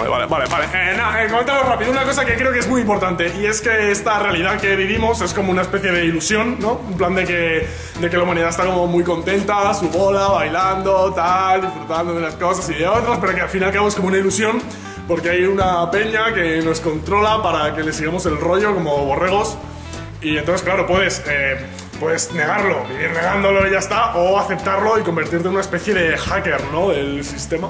Vale, vale, vale, vale. Eh, nada, eh, comentamos rápido. Una cosa que creo que es muy importante y es que esta realidad que vivimos es como una especie de ilusión, ¿no? Un plan de que, de que la humanidad está como muy contenta, su bola, bailando, tal, disfrutando de unas cosas y de otras, pero que al fin y como una ilusión porque hay una peña que nos controla para que le sigamos el rollo como borregos. Y entonces, claro, puedes, eh, negarlo, vivir negándolo y ya está, o aceptarlo y convertirte en una especie de hacker, ¿no? Del sistema.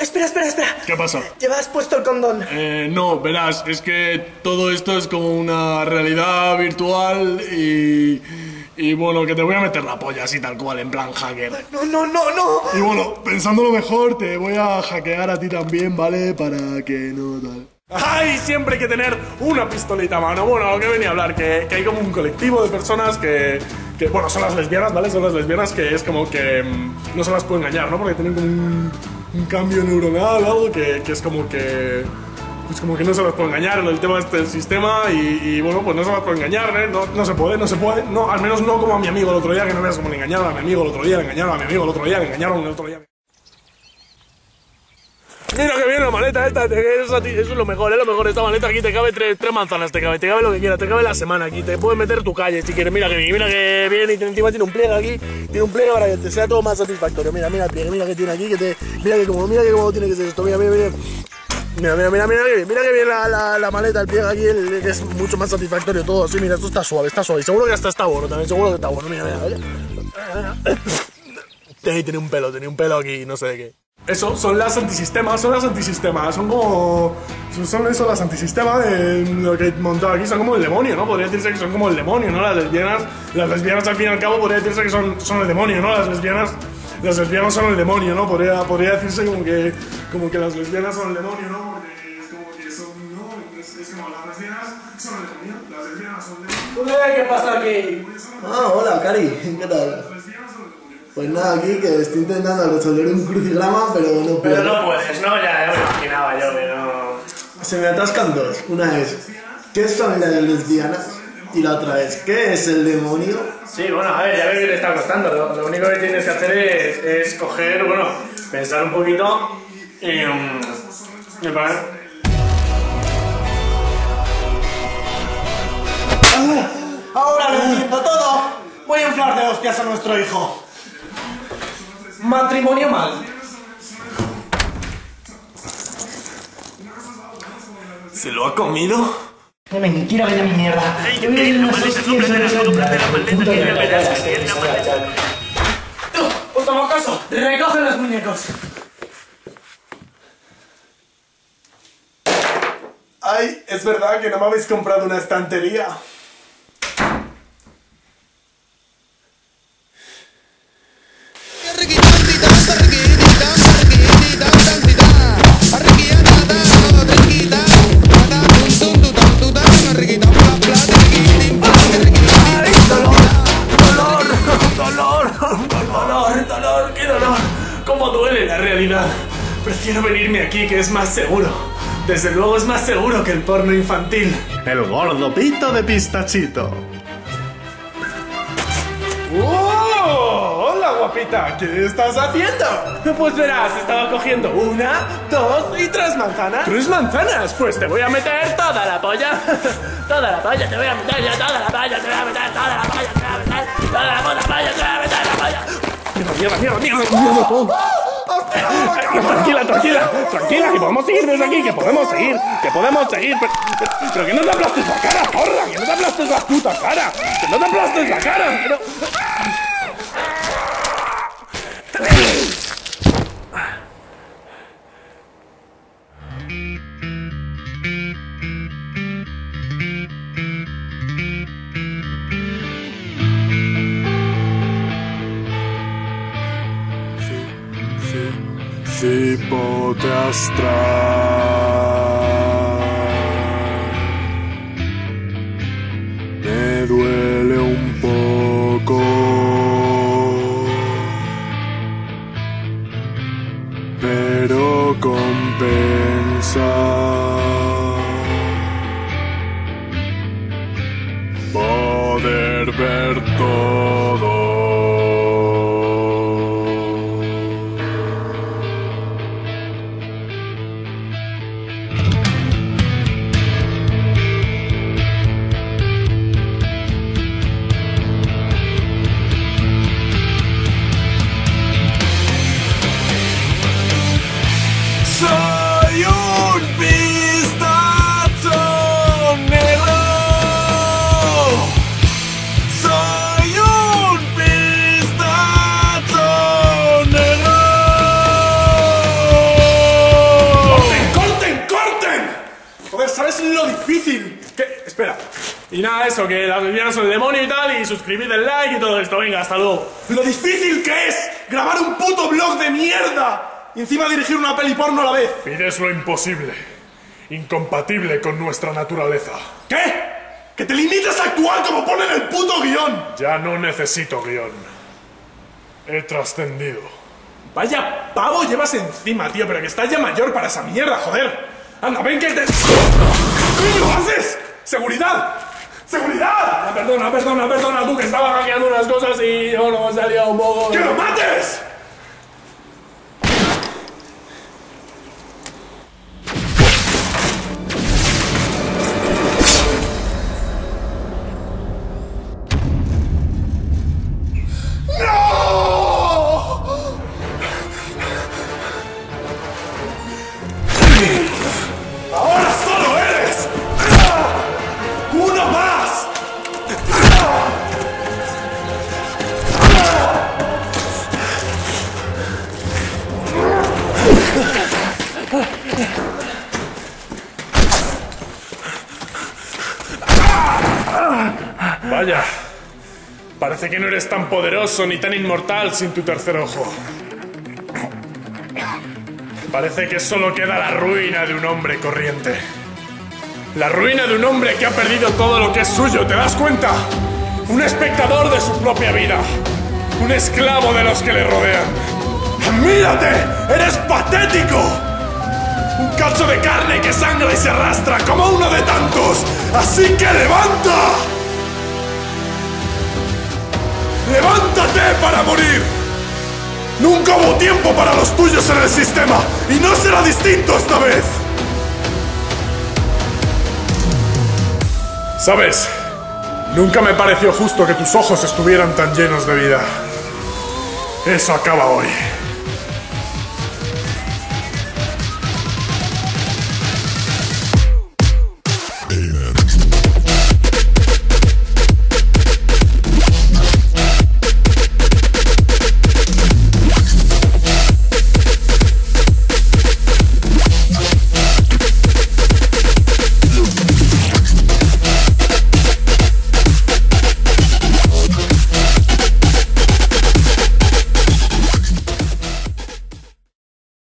Espera, espera, espera. ¿Qué pasa? Llevas puesto el condón. Eh, no, verás, es que todo esto es como una realidad virtual y. Y bueno, que te voy a meter la polla así tal cual, en plan hacker. No, no, no, no. Y bueno, pensándolo mejor, te voy a hackear a ti también, ¿vale? Para que no tal. ¡Ay! Siempre hay que tener una pistolita a mano. Bueno, lo que venía a hablar, que, que hay como un colectivo de personas que, que, bueno, son las lesbianas, ¿vale? Son las lesbianas que es como que mm, no se las puede engañar, ¿no? Porque tienen como un, un cambio neuronal o algo que, que es como que pues como que no se las puede engañar el tema este del sistema y, y, bueno, pues no se las puede engañar, ¿eh? no, no, se puede, no se puede, no, al menos no como a mi amigo el otro día, que no veas cómo le engañaron a mi amigo el otro día, le engañaron a mi amigo el otro día, le engañaron el otro día. Mira que bien la maleta esta, eso, es lo mejor, es lo mejor, esta maleta aquí te cabe tres, tres, manzanas, te cabe, te cabe lo que quieras, te cabe la semana aquí, te puedes meter tu calle si quieres, mira que bien, mira que bien y encima tiene un pliegue aquí, tiene un pliegue para que te sea todo más satisfactorio, mira, mira el pliegue, mira que tiene aquí, que te, mira que como, mira que como tiene que ser esto, mira, mira, mira. Mira, mira, mira, mira, mira, que bien la, la, maleta, el pie aquí, el, es mucho más satisfactorio todo. Sí, mira, esto está suave, está suave. Seguro que hasta está bueno también, seguro que está bueno. Mira, mira, mira. Tiene, tiene un pelo, tiene un pelo aquí, no sé de qué. Eso, son las antisistemas, son las antisistemas, son como. Son eso, las antisistemas de lo que he montado aquí, son como el demonio, ¿no? Podría decirse que son como el demonio, ¿no? Las lesbianas, las lesbianas al fin y al cabo podría decirse que son, son el demonio, ¿no? Las lesbianas las lesbianas son el demonio, ¿no? Podría, podría decirse como que, como que las lesbianas son el demonio, ¿no? Porque es como que son, ¿no? Es, es como las lesbianas son el demonio, las lesbianas son el demonio. ¿Qué pasa aquí? Ah, hola, Cari, ¿qué tal? Pues nada, aquí que estoy intentando resolver un crucigrama, pero no puedo. Pero no puedes, ¿no? Ya, ya me imaginaba yo, pero... Se me atascan dos. Una es, ¿qué son las lesbianas? Y la otra es, ¿qué es el demonio? Sí, bueno, a ver, ya veo que te está costando. Lo, lo único que tienes que hacer es, es, coger, bueno, pensar un poquito y... Um, y para... ¡Ah! Ahora lo entiendo todo. Voy a inflar de hostias a nuestro hijo. Matrimonio mal. ¿Se lo ha comido? ¡Qué mentira, vaya mierda! ¡Yo voy a ir a unos hostias a la ¡Tú, puto caso! ¡Recoge los muñecos! Ay, es verdad que no me habéis comprado una estantería. Prefiero venirme aquí que es más seguro. Desde luego es más seguro que el porno infantil. El gordo pito de pistachito. ¡Oh! ¡Hola, guapita! ¿Qué estás haciendo? Pues verás, estaba cogiendo una, dos y tres manzanas. ¿Tres manzanas? Pues te voy a meter toda la polla. toda la polla, te voy a meter ya toda la polla, te voy a meter toda la polla, te voy a meter toda la polla, te voy a meter la polla. Mierda, mierda, mierda, mierda, mierda. Tranquila, tranquila, tranquila, que podemos seguir desde aquí, que podemos seguir, que podemos seguir. Pero, pero, que no te aplastes la cara, porra, que no te aplastes la puta cara, que no te aplastes la cara. Pero... Cipote astral Me duele un poco. Pero compensa. Poder ver todo ¿sabes lo difícil? que Espera. Y nada, eso, que las lesbianas son el demonio y tal, y suscribid el like y todo esto. Venga, hasta luego. Lo difícil que es grabar un puto blog de mierda y encima dirigir una peli porno a la vez. Pides lo imposible, incompatible con nuestra naturaleza. ¿Qué? Que te limites a actuar como pone en el puto guion. Ya no necesito guion. He trascendido. Vaya pavo llevas encima, tío, pero que estás ya mayor para esa mierda, joder. Anda, ven que te... ¿Qué coño haces? ¡Seguridad! ¡Seguridad! Ah, perdona, perdona, perdona, tú que estaba hackeando unas cosas y yo no me salía un poco. ¡Que lo mates! Parece que no eres tan poderoso ni tan inmortal sin tu tercer ojo. Parece que solo queda la ruina de un hombre corriente. La ruina de un hombre que ha perdido todo lo que es suyo, ¿te das cuenta? Un espectador de su propia vida. Un esclavo de los que le rodean. ¡Mírate! ¡Eres patético! Un cacho de carne que sangra y se arrastra como uno de tantos. ¡Así que levanta! ¡Levántate para morir! Nunca hubo tiempo para los tuyos en el sistema y no será distinto esta vez. ¿Sabes? Nunca me pareció justo que tus ojos estuvieran tan llenos de vida. Eso acaba hoy.